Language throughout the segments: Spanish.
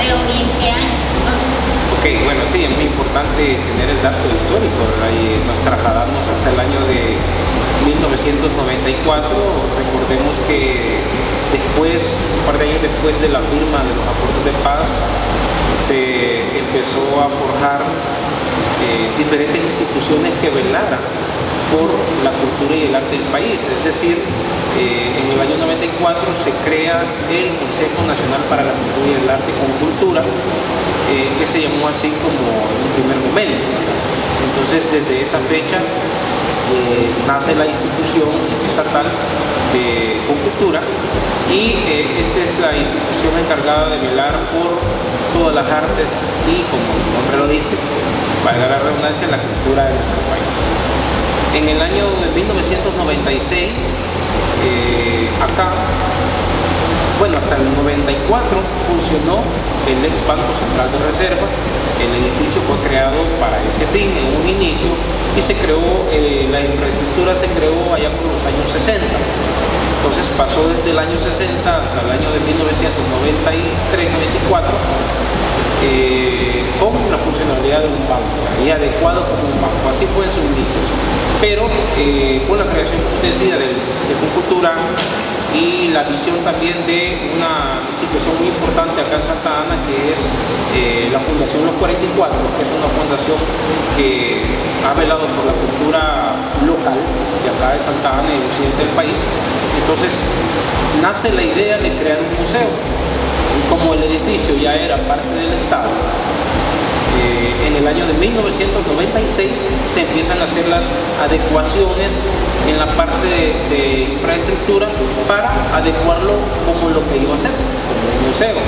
museo. Ok, bueno, sí, es muy importante tener el dato histórico, nos trasladamos hasta el año de 1994. Recordemos que después, un par de años después de la firma de los acuerdos de paz, se empezó a forjar eh, diferentes instituciones que velaran por la cultura y el arte del país. Es decir, eh, en el año 94 se crea el Consejo Nacional para la Cultura y el Arte con Cultura, eh, que se llamó así como en un primer momento. Entonces, desde esa fecha eh, nace la institución estatal de Cultura y esta es la institución encargada de velar por todas las artes y, como el nombre lo dice, valga la redundancia, la cultura de nuestro país. En el año de 1996, eh, acá, bueno, hasta el 94 funcionó el ex Banco Central de Reserva. El edificio fue creado para ese fin en un inicio y se creó, eh, la infraestructura se creó allá por los años 60. Entonces pasó desde el año 60 hasta el año de 1993-94 eh, con la funcionalidad de un banco y adecuado como un banco. Así fue en sus inicios. Pero eh, con la creación, como de, de Cultura y la visión también de una institución muy importante acá en Santa Ana que es eh, la Fundación Los 44, que es una fundación que ha velado por la cultura local de acá de Santa Ana y del occidente del país. Entonces nace la idea de crear un museo como el edificio ya era parte del Estado, eh, en el año de 1996 se empiezan a hacer las adecuaciones en la parte de, infraestructura para adecuarlo como lo que iba a ser, como un museo.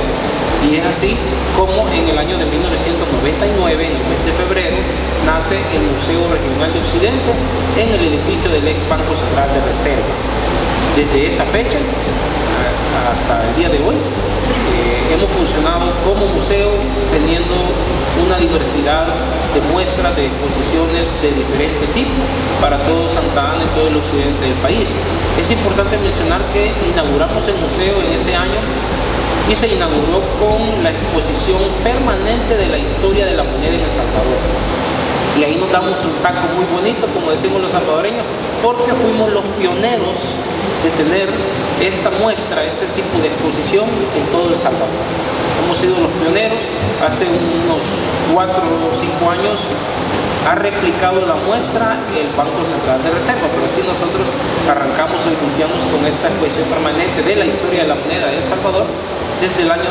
Y es así como en el año de 1999, en el mes de febrero, nace el Museo Regional de Occidente en el edificio del ex Banco Central de Reserva. Desde esa fecha hasta el día de hoy, eh, hemos funcionado como museo teniendo una diversidad de muestras, de exposiciones de diferente tipo para todo Santa Ana y todo el occidente del país. Es importante mencionar que inauguramos el museo en ese año y se inauguró con la exposición permanente de la historia de la moneda en El Salvador. Y ahí nos damos un taco muy bonito, como decimos los salvadoreños, porque fuimos los pioneros de tener esta muestra, este tipo de exposición en todo El Salvador. Hemos sido los pioneros, hace unos cuatro o cinco años ha replicado la muestra el Banco Central de Reserva, pero así nosotros arrancamos o iniciamos con esta exposición permanente de la historia de la moneda de Salvador desde el año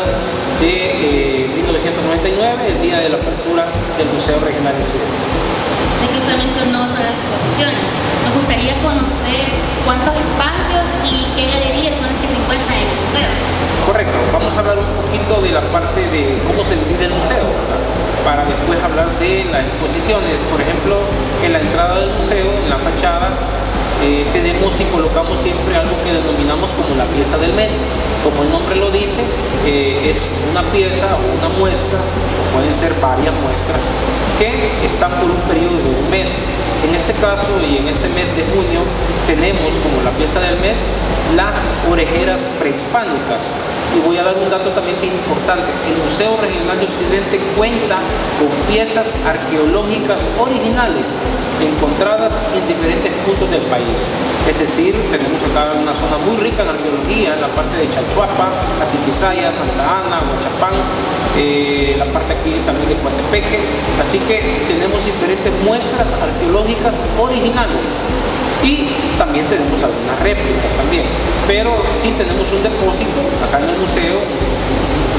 de 1999, eh, el día de la apertura del Museo Regional de Occidente. De que usted mencionó sobre las exposiciones, nos gustaría conocer cuántos espacios y qué galerías son las que se encuentran en el museo. Correcto, vamos a hablar un poquito de la parte de cómo se divide el museo, para después hablar de las exposiciones. Por ejemplo, en la entrada del museo, en la fachada, eh, tenemos y colocamos siempre algo que denominamos como la pieza del mes. Como el nombre lo dice, eh, es una pieza o una muestra, pueden ser varias muestras, que están por un periodo de un mes. En este caso y en este mes de junio tenemos como la pieza del mes las orejeras prehispánicas. Y voy a dar un dato también que es importante. El Museo Regional de Occidente cuenta con piezas arqueológicas originales encontradas en diferentes puntos del país. Es decir, tenemos acá una zona muy rica en arqueología, en la parte de Chalchuapa, Atiquizaya, Santa Ana, Huachapán, eh, la parte aquí también de Coatepeque. Así que tenemos diferentes muestras arqueológicas originales y también tenemos algunas réplicas también pero sí tenemos un depósito acá en el museo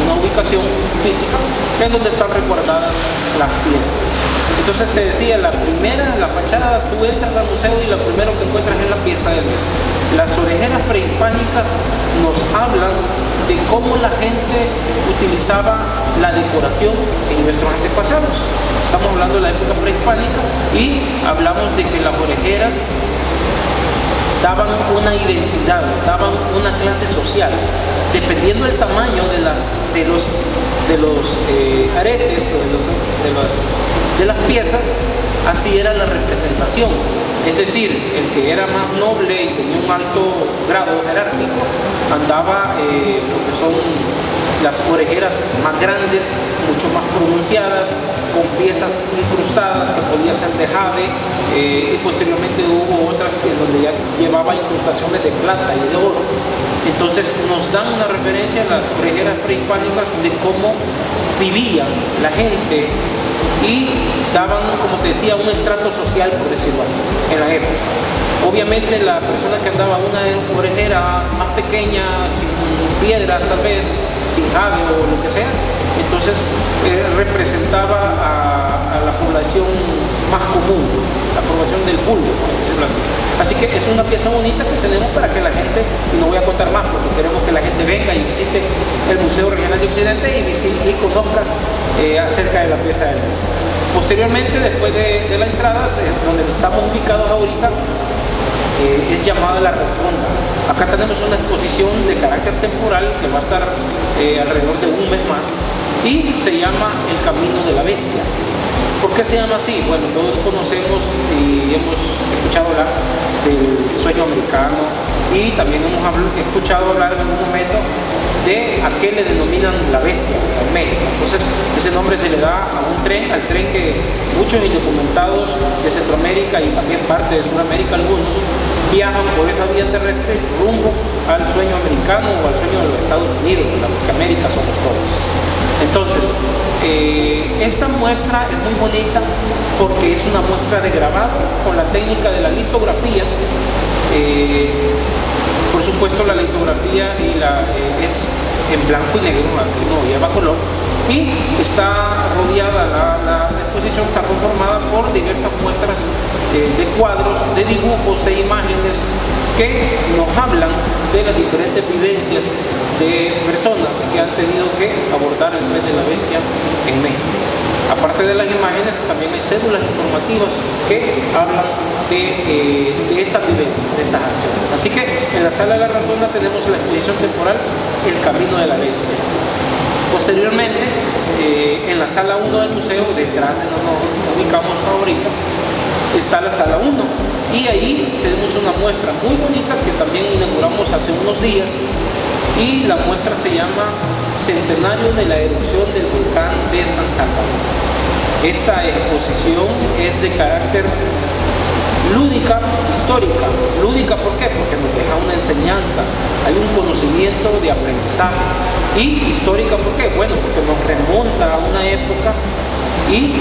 una ubicación física que es donde están resguardadas las piezas entonces te decía, la primera, la fachada, tú entras al museo y lo primero que encuentras es la pieza del mes. Las orejeras prehispánicas nos hablan de cómo la gente utilizaba la decoración en nuestros antepasados. Estamos hablando de la época prehispánica y hablamos de que las orejeras daban una identidad, daban una clase social, dependiendo del tamaño de, de los, de los eh, aretes o de, de las piezas, así era la representación. Es decir, el que era más noble y tenía un alto grado jerárquico andaba eh, lo que son las orejeras más grandes, mucho más pronunciadas, con piezas incrustadas que podía ser de jade eh, y posteriormente hubo otras que donde ya llevaba incrustaciones de plata y de oro. Entonces nos dan una referencia a las orejeras prehispánicas de cómo vivía la gente y daban, como te decía, un estrato social, por decirlo así, en la época. Obviamente la persona que andaba una orejera más pequeña, sin piedras tal vez, sin jade o lo que sea, entonces eh, representaba a, la población más común, la población del vulgo, por decirlo así. Así que es una pieza bonita que tenemos para que la gente, no voy a contar más porque queremos que la gente venga y visite el Museo Regional de Occidente y, y conozca eh, acerca de la pieza de mes. Posteriormente, después de, la entrada, donde estamos ubicados ahorita, eh, es llamada La Rotonda. Acá tenemos una exposición de carácter temporal que va a estar eh, alrededor de un mes más y se llama El Camino de la Bestia. ¿Por qué se llama así? Bueno, todos conocemos y hemos escuchado hablar del sueño americano y también hemos escuchado hablar en un momento de a qué le denominan la bestia en México. Entonces, ese nombre se le da a un tren, al tren que muchos indocumentados de Centroamérica y también parte de Sudamérica, algunos, viajan por esa vía terrestre rumbo al sueño americano o al sueño de los Estados Unidos, porque América somos todos. Entonces, eh, esta muestra es muy bonita porque es una muestra de grabado con la técnica de la litografía. Eh, por supuesto la litografía eh, es en blanco y negro, no lleva color, y está rodeada, la, exposición está conformada por diversas muestras de cuadros, de dibujos e imágenes que nos hablan de las diferentes vivencias de personas que han tenido que abordar el mes de la bestia en México. Aparte de las imágenes, también hay cédulas informativas que hablan de, eh, estas vivencias, de estas acciones. Así que en la sala de la rotonda tenemos la exposición temporal El Camino de la Bestia. Posteriormente, eh, en la sala 1 del museo, detrás de donde nos ubicamos ahorita, está la sala 1 y ahí tenemos una muestra muy bonita que también inauguramos hace unos días y la muestra se llama Centenario de la erupción del volcán de San Salvador. Esta exposición es de carácter lúdica, histórica. Lúdica, ¿por qué? Porque nos deja una enseñanza, hay un conocimiento de aprendizaje. Y histórica, ¿por qué? Bueno, porque nos remonta a una época y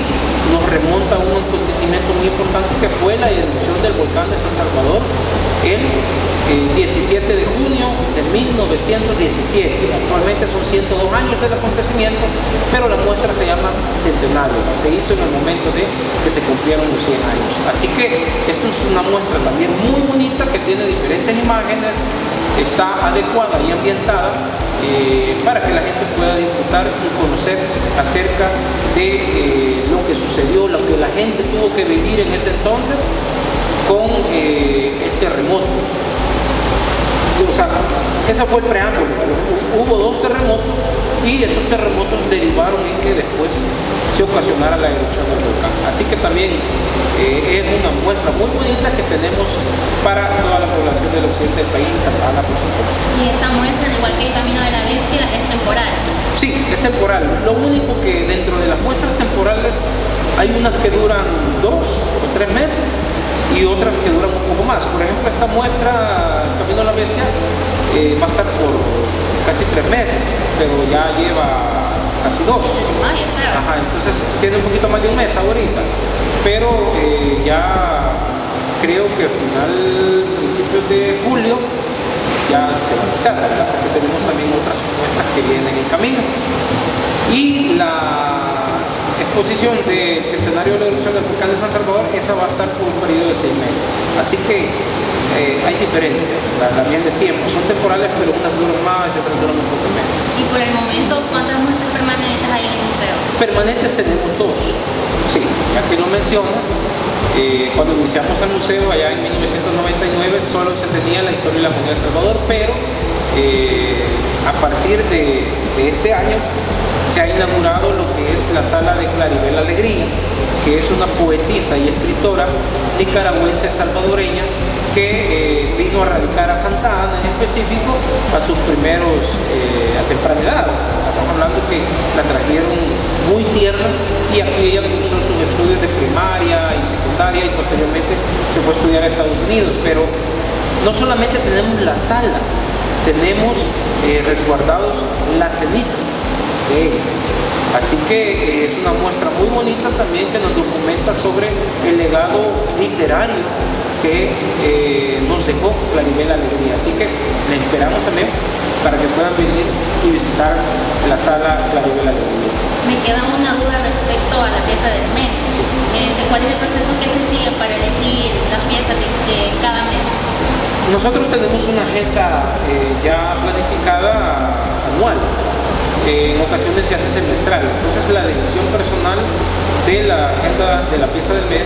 nos remonta a un acontecimiento muy importante que fue la erupción del volcán de San Salvador el 17 de junio de 1917. Actualmente son 102 años del acontecimiento, pero la muestra se llama Centenario. Se hizo en el momento de que se cumplieron los 100 años. Así que esto es una muestra también muy bonita que tiene diferentes imágenes, está adecuada y ambientada eh, para que la gente pueda disfrutar y conocer acerca de eh, lo que sucedió, lo que la gente tuvo que vivir en ese entonces con eh, el terremoto. O sea, ese fue el preámbulo. Hubo dos terremotos y esos terremotos derivaron en que después se ocasionara la erupción del volcán. Así que también eh, es una muestra muy bonita que tenemos para toda la población del occidente del país, Santa por supuesto. Y esta muestra, igual que el Camino de la Bestia, es temporal. Sí, es temporal. Lo único que dentro de las muestras temporales hay unas que duran dos o tres meses y otras que duran un poco más. Por ejemplo, esta muestra, Camino a la Bestia, eh, va a estar por casi tres meses, pero ya lleva casi dos. Ajá, entonces tiene un poquito más de un mes ahorita, pero eh, ya creo que al final, principios de julio, ya se va a quitar, porque tenemos también otras muestras que vienen en camino. Y la exposición del centenario de la erupción del volcán de San Salvador, esa va a estar por un periodo de seis meses. Así que eh, hay diferencias también de tiempo. Son temporales, pero unas duran más y otras duran un poco menos. ¿Y por el momento cuántas muestras permanentes hay en el museo? Permanentes tenemos dos, sí, ya que lo mencionas. Eh, cuando iniciamos el museo allá en 1999 solo se tenía la historia de la moneda de Salvador, pero eh, a partir de, este año se ha inaugurado lo que es la sala de Claribel Alegría, que es una poetisa y escritora nicaragüense salvadoreña que eh, vino a radicar a Santa Ana en específico a sus primeros, eh, a temprana edad. Estamos hablando que la trajeron muy tierna y aquí ella cursó sus estudios de primaria y secundaria y posteriormente se fue a estudiar a Estados Unidos. Pero no solamente tenemos la sala, tenemos eh, resguardados las cenizas de ella. Así que es una muestra muy bonita también que nos documenta sobre el legado literario que eh, nos dejó Claribel Alegría. Así que le esperamos también para que puedan venir y visitar la sala Claribel Alegría. Me queda una duda respecto a la pieza del mes. ¿Cuál es el proceso que se sigue para elegir la pieza de cada mes? Nosotros tenemos una agenda eh, ya planificada anual. en ocasiones se hace semestral. Entonces la decisión personal de la agenda de la pieza del mes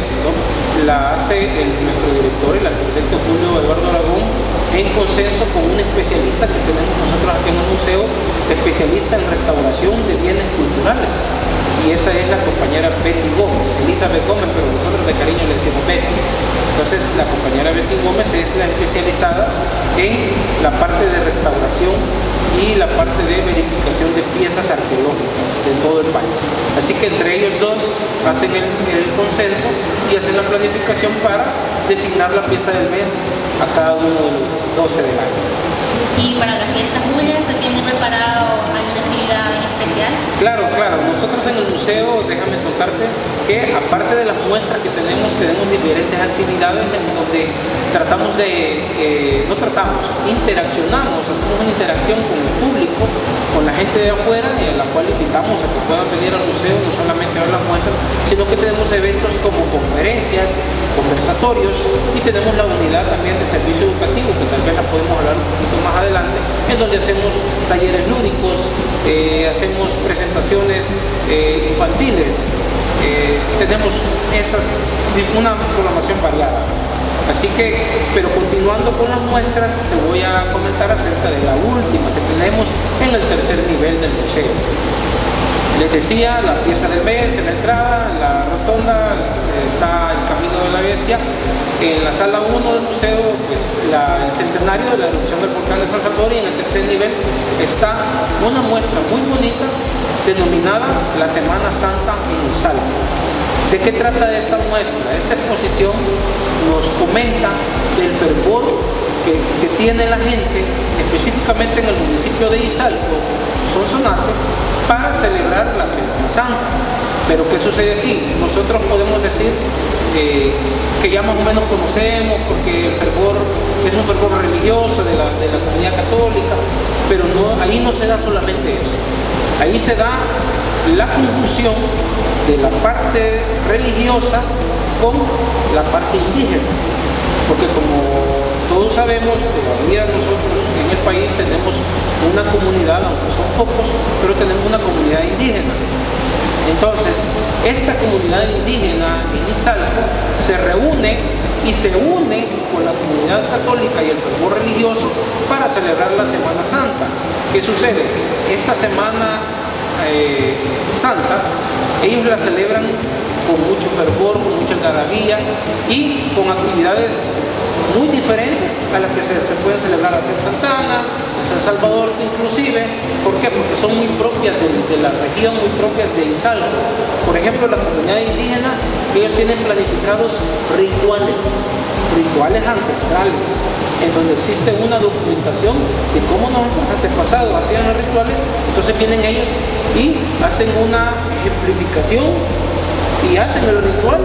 la hace nuestro director, el arquitecto Julio Eduardo Aragón, en consenso con un especialista que tenemos nosotros aquí en el museo, especialista en restauración de bienes culturales. Y esa es la compañera Betty Gómez, Elizabeth Gómez, pero nosotros de cariño le decimos Betty. Entonces la compañera Betty Gómez es la especializada en la parte de restauración y la parte de verificación de piezas arqueológicas de todo el país. Así que entre ellos dos hacen el, consenso y hacen la planificación para designar la pieza del mes a cada uno de los 12 del año. ¿Y para la fiesta Julia se tiene en Claro, claro. Nosotros en el museo, déjame contarte que aparte de las muestras que tenemos, tenemos diferentes actividades en donde tratamos de, eh, no tratamos, interaccionamos, hacemos una interacción con el público, con la gente de afuera, y a la cual invitamos a que puedan venir al museo, no solamente a ver las muestras, sino que tenemos eventos como conferencias, conversatorios, y tenemos la unidad también de servicio educativo, que tal vez la podemos hablar un poquito más en donde hacemos talleres lúdicos, eh, hacemos presentaciones eh, infantiles, eh, tenemos esas, una programación variada. Así que, pero continuando con las muestras, te voy a comentar acerca de la última que tenemos en el tercer nivel del museo. Les decía, la pieza del mes en la entrada, la rotonda, está el Camino de la Bestia. En la sala 1 del museo, pues, el centenario de la erupción del volcán de San Salvador y en el tercer nivel está una muestra muy bonita denominada la Semana Santa en Salvo. ¿De qué trata esta muestra? Esta exposición nos comenta del fervor que, que tiene la gente, específicamente en el municipio de Izalco, Sonsonate, para celebrar la Semana Santa. Pero ¿qué sucede aquí? Nosotros podemos decir que ya más o menos conocemos porque el fervor es un fervor religioso de la, de la comunidad católica, pero no, ahí no se da solamente eso. Ahí se da la conjunción de la parte religiosa con la parte indígena. Porque como todos sabemos, todavía nosotros en el país tenemos una comunidad, aunque son pocos, pero tenemos una comunidad indígena. Entonces, esta comunidad indígena en Izalco se reúne y se une con la comunidad católica y el fervor religioso para celebrar la Semana Santa. ¿Qué sucede? Esta Semana eh, Santa, ellos la celebran con mucho fervor, con mucha garabía y con actividades muy diferentes a las que se, pueden celebrar aquí en Santana, en San Salvador inclusive. ¿Por qué? Porque son muy propias de, la región, muy propias de Izalco. Por ejemplo, la comunidad indígena, ellos tienen planificados rituales, rituales ancestrales, en donde existe una documentación de cómo nuestros antepasados hacían los rituales, entonces vienen ellos y hacen una ejemplificación y hacen el ritual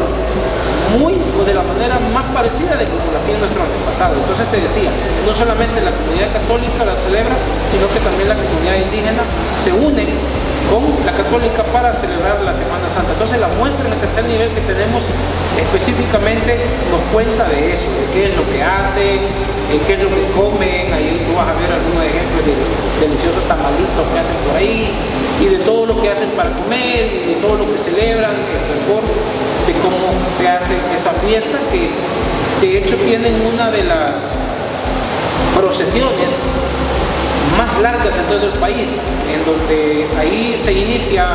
muy o de la manera más parecida de como lo hacían nuestros antepasados. Entonces te decía, no solamente la comunidad católica la celebra, sino que también la comunidad indígena se une con la católica para celebrar la Semana Santa. Entonces la muestra en el tercer nivel que tenemos específicamente nos cuenta de eso, de qué es lo que hacen, qué es lo que comen, ahí tú vas a ver algunos ejemplos de los deliciosos tamalitos que hacen por ahí, y de todo lo que hacen para comer, y de todo lo que celebran, el fervor de se hace esa fiesta, que de hecho tienen una de las procesiones más largas de todo el país, en donde ahí se inicia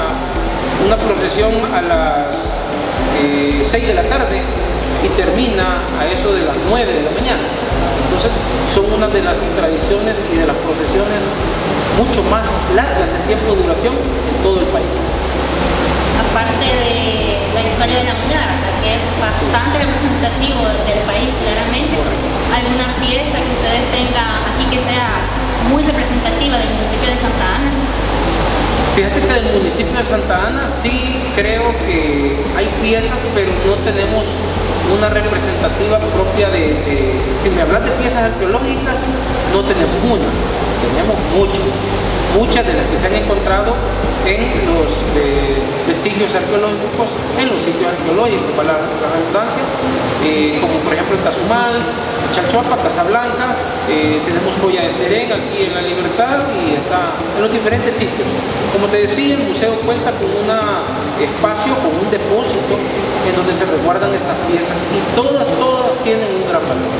una procesión a las 6 eh, de la tarde y termina a eso de las 9 de la mañana. Entonces son una de las tradiciones y de las procesiones mucho más largas en tiempo de duración en todo el país. Aparte de la historia de la moneda, que es bastante representativo del país claramente, ¿alguna pieza que ustedes tengan aquí que sea muy representativa del municipio de Santa Ana? Fíjate que del municipio de Santa Ana sí creo que hay piezas, pero no tenemos una representativa propia de, si me hablas de piezas arqueológicas, no tenemos una, tenemos muchas, muchas de las que se han encontrado en los vestigios arqueológicos, en los sitios arqueológicos, para la, redundancia, eh, como por ejemplo en Tazumal, Chachuapa, Casablanca, eh, tenemos Joya de Serén aquí en La Libertad y está en los diferentes sitios. Como te decía, el museo cuenta con un espacio, con un depósito en donde se resguardan estas piezas y todas, todas tienen un gran valor.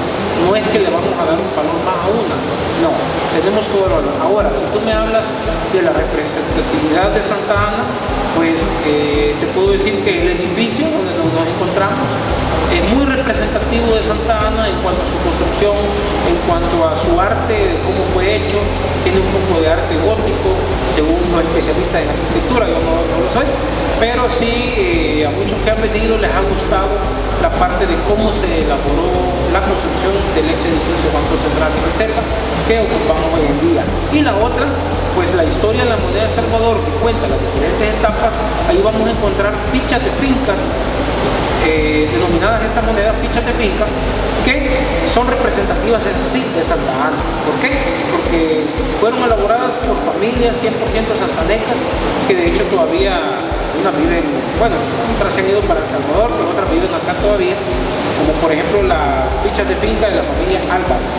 No es que le vamos a dar un valor más a una, no, tenemos todo el valor. Ahora, si tú me hablas de la representatividad de Santa Ana, pues eh, te puedo decir que el edificio donde nos encontramos es muy representativo de Santa Ana en cuanto a construcción, en cuanto a su arte, cómo fue hecho, tiene un poco de arte gótico, según los especialistas en arquitectura, yo no, lo soy, pero sí eh, a muchos que han venido les ha gustado la parte de cómo se elaboró la construcción del ex edificio Banco Central de Reserva que ocupamos hoy en día. Y la otra, pues la historia de la moneda de Salvador que cuenta las diferentes etapas, ahí vamos a encontrar fichas de fincas eh, denominadas esta moneda fichas de finca, que son representativas de Santa Ana. ¿Por qué? Porque fueron elaboradas por familias 100% santanecas, que de hecho todavía una viven, bueno, otras se han ido para El Salvador, pero otras viven acá todavía, como por ejemplo las fichas de finca de la familia Álvarez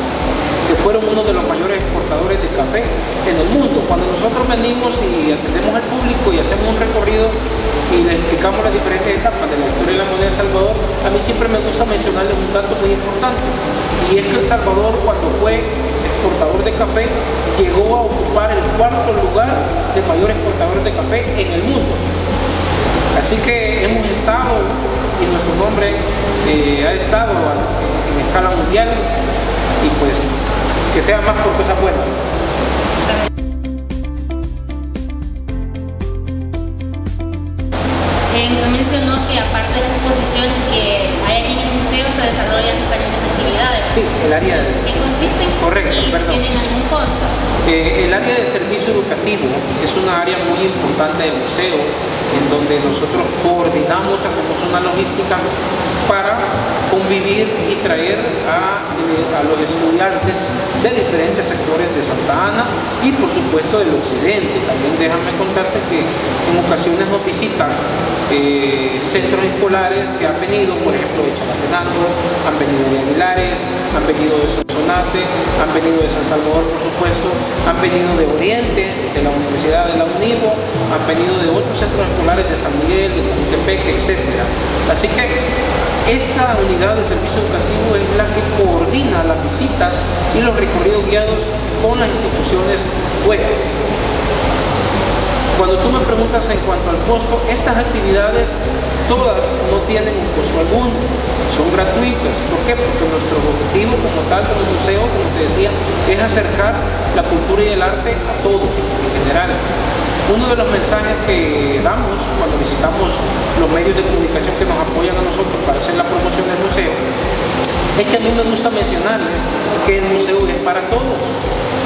que fueron uno de los mayores exportadores de café en el mundo. Cuando nosotros venimos y atendemos al público y hacemos un recorrido y le explicamos las diferentes etapas de la historia de la moneda de Salvador, a mí siempre me gusta mencionarles un dato muy importante. Y es que El Salvador, cuando fue exportador de café, llegó a ocupar el cuarto lugar de mayor exportador de café en el mundo. Así que hemos estado, y nuestro nombre eh, ha estado en escala mundial, y pues que sea más por cosas buenas. Sí, el área de... Correcto, ¿Y tienen algún costo? Eh, el área de servicio educativo es una área muy importante del museo en donde nosotros coordinamos, hacemos una logística para convivir y traer a, eh, a, los estudiantes de diferentes sectores de Santa Ana y por supuesto del occidente. También déjame contarte que en ocasiones nos visitan eh, centros escolares que han venido, por ejemplo, de Chalatenango, han venido de Aguilares, han venido de Sonsonate, han venido de San Salvador, por supuesto, han venido de Oriente, de la Universidad de la UNIVO, han venido de otros centros escolares de San Miguel, de Comitepec, etc. Así que esta unidad de servicio educativo es la que coordina las visitas y los recorridos guiados con las instituciones web. Cuando tú me preguntas en cuanto al costo, estas actividades todas no tienen un costo alguno, son gratuitas. ¿Por qué? Porque nuestro objetivo como tal, como museo, como te decía, es acercar la cultura y el arte a todos en general. Uno de los mensajes que damos cuando visitamos los medios de comunicación que nos apoyan a nosotros para hacer la promoción del museo es que a mí me gusta mencionarles que el museo es para todos.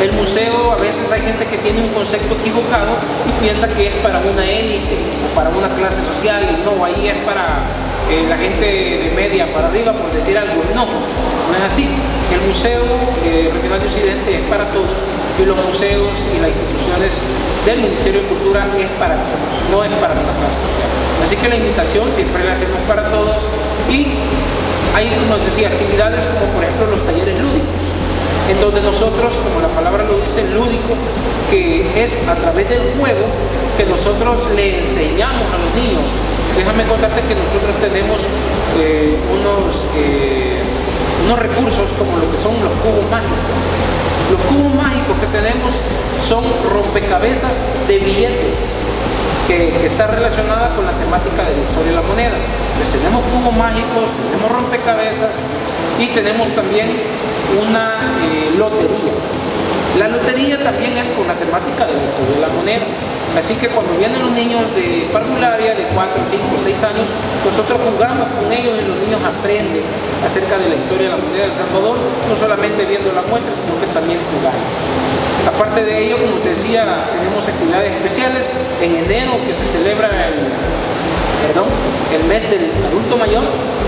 El museo a veces hay gente que tiene un concepto equivocado y piensa que es para una élite o para una clase social y no, ahí es para eh, la gente de media para arriba por decir algo. No, no es así. El Museo eh, Regional de Occidente es para todos y los museos y las instituciones del Ministerio de Cultura es para todos, no es para una clase social. Así que la invitación siempre la hacemos para todos y hay, nos decía, actividades como por ejemplo los talleres lúdicos, en donde nosotros, como la palabra lo dice, lúdico, que es a través del juego que nosotros le enseñamos a los niños déjame contarte que nosotros tenemos eh, unos, eh, unos recursos como lo que son los cubos mágicos. Los cubos mágicos que tenemos son rompecabezas de billetes que, está relacionada con la temática de la historia de la moneda. Pues tenemos cubos mágicos, tenemos rompecabezas y tenemos también una eh, lotería. La lotería también es con la temática de la historia de la moneda. Así que cuando vienen los niños de parvularia de 4, 5, 6 años, nosotros jugamos con ellos y los niños aprenden acerca de la historia de la moneda de Salvador, no solamente viendo la muestra, sino que también jugando. Aparte de ello, como te decía, tenemos actividades especiales. En enero que se celebra el, perdón, el mes del adulto mayor,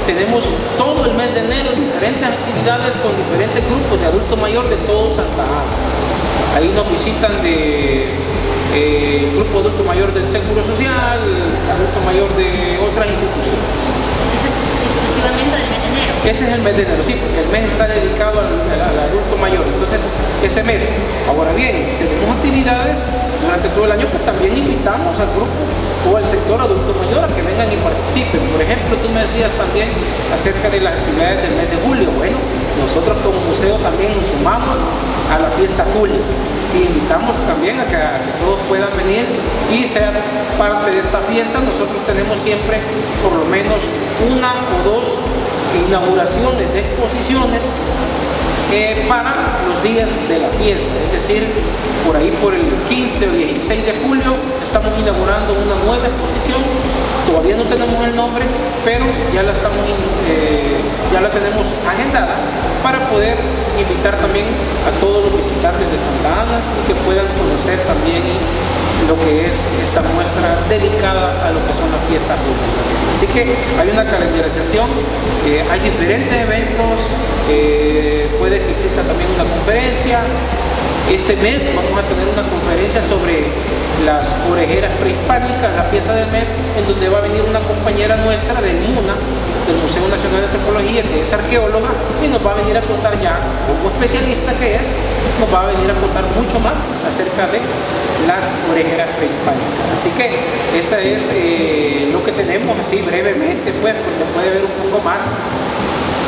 tenemos todo el mes de enero diferentes actividades con diferentes grupos de adulto mayor de todo Santa Ana. Ahí nos visitan de eh, grupo adulto mayor del Seguro Social, adulto mayor de otras instituciones. exclusivamente del mes de enero? Ese es el mes de enero, sí, porque el mes está dedicado al, adulto mayor. Entonces, ese mes. Ahora bien, tenemos actividades durante todo el año que también invitamos al grupo o al sector adulto mayor a que vengan y participen. Por ejemplo, tú me decías también acerca de las actividades del mes de julio. Bueno, nosotros como museo también nos sumamos a la fiesta Julias y invitamos también a que, todos puedan venir y ser parte de esta fiesta. Nosotros tenemos siempre por lo menos una o dos inauguraciones de exposiciones eh, para los días de la fiesta, es decir, por ahí por el 15 o 16 de julio estamos inaugurando una nueva exposición, todavía no tenemos el nombre, pero ya la, estamos, eh, ya la tenemos agendada para poder invitar también a todos los visitantes de Santa Ana y que puedan conocer también lo que es esta muestra dedicada a lo que son las fiestas Así que hay una calendarización, eh, hay diferentes eventos, eh, puede que exista también una conferencia, este mes vamos a tener una conferencia sobre las orejeras prehispánicas, la pieza del mes, en donde va a venir una compañera nuestra del MUNA, del Museo Nacional de Antropología, que es arqueóloga, y nos va a venir a contar ya, como especialista que es, nos va a venir a contar mucho más acerca de las orejeras prehispánicas. Así que esa es eh, lo que tenemos así brevemente, pues, porque puede ver un poco más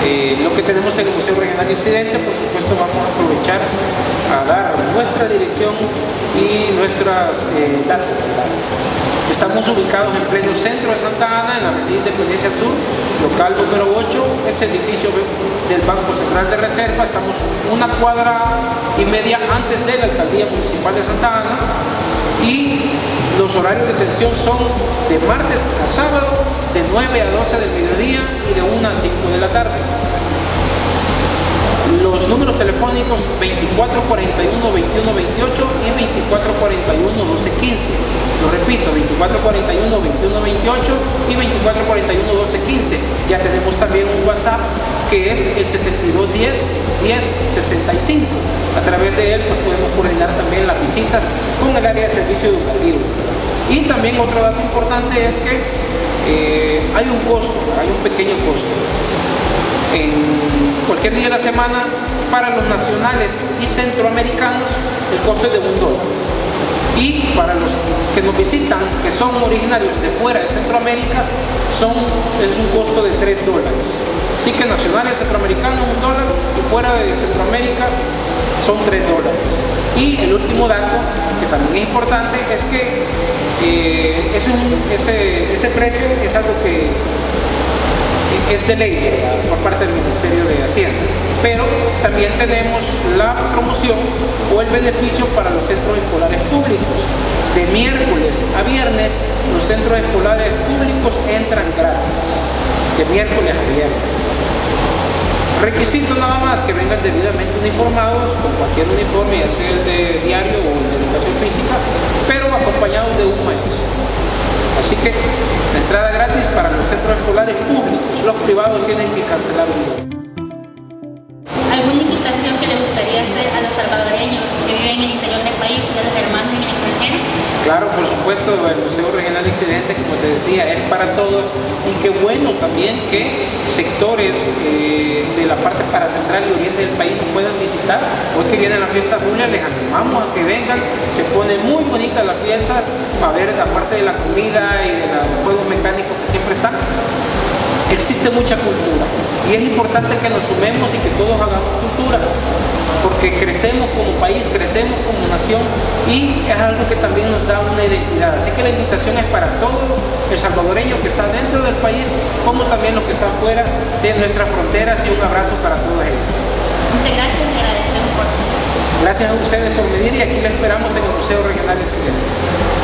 eh, lo que tenemos en el Museo Regional de Occidente, por supuesto vamos a aprovechar a dar nuestra dirección y nuestras eh, datos. Estamos ubicados en pleno centro de Santa Ana, en la Avenida Independencia Sur, local número 8, ex edificio del Banco Central de Reserva. Estamos una cuadra y media antes de la Alcaldía Municipal de Santa Ana y los horarios de atención son de martes a sábado de 9 a 12 del mediodía y de 1 a 5 de la tarde. Los números telefónicos 2441 2128 y 2441 1215. Lo repito, 2441 2128 y 2441 1215. Ya tenemos también un WhatsApp que es el 7210 1065. A través de él pues, podemos coordinar también las visitas con el área de servicio educativo. Y también otro dato importante es que eh, hay un costo, hay un pequeño costo. En cualquier día de la semana, para los nacionales y centroamericanos, el costo es de un dólar. Y para los que nos visitan, que son originarios de fuera de Centroamérica, son, es un costo de 3 dólares. Así que nacionales centroamericanos un dólar y fuera de Centroamérica son 3 dólares. Y el último dato, que también es importante, es que eh, ese, precio es algo que es de ley por parte del Ministerio de Hacienda. Pero también tenemos la promoción o el beneficio para los centros escolares públicos. De miércoles a viernes los centros escolares públicos entran gratis. De miércoles a viernes. Requisito nada más que vengan debidamente uniformados con cualquier uniforme, ya sea el de diario o el de educación física, pero acompañados de un maestro. Así que la entrada gratis para los centros escolares públicos, los privados tienen que cancelar un ¿Alguna invitación que le gustaría hacer a los salvadoreños que viven en el interior del país y a los hermanos en el Claro por supuesto, el Museo Regional Excelente, como te decía, es para todos y qué bueno también que sectores eh, de la parte para central y oriente del país nos puedan visitar. Hoy que viene la fiesta Julia, les animamos a que vengan, se ponen muy bonitas las fiestas para ver aparte de la comida y de los juegos mecánicos que siempre están. Existe mucha cultura y es importante que nos sumemos y que todos hagamos cultura porque crecemos como país, crecemos como nación y es algo que también nos da una identidad. Así que la invitación es para todo el salvadoreño que está dentro del país, como también los que están fuera de nuestras fronteras y un abrazo para todos ellos. Muchas gracias y agradecemos por su Gracias a ustedes por venir y aquí les esperamos en el Museo Regional Occidente.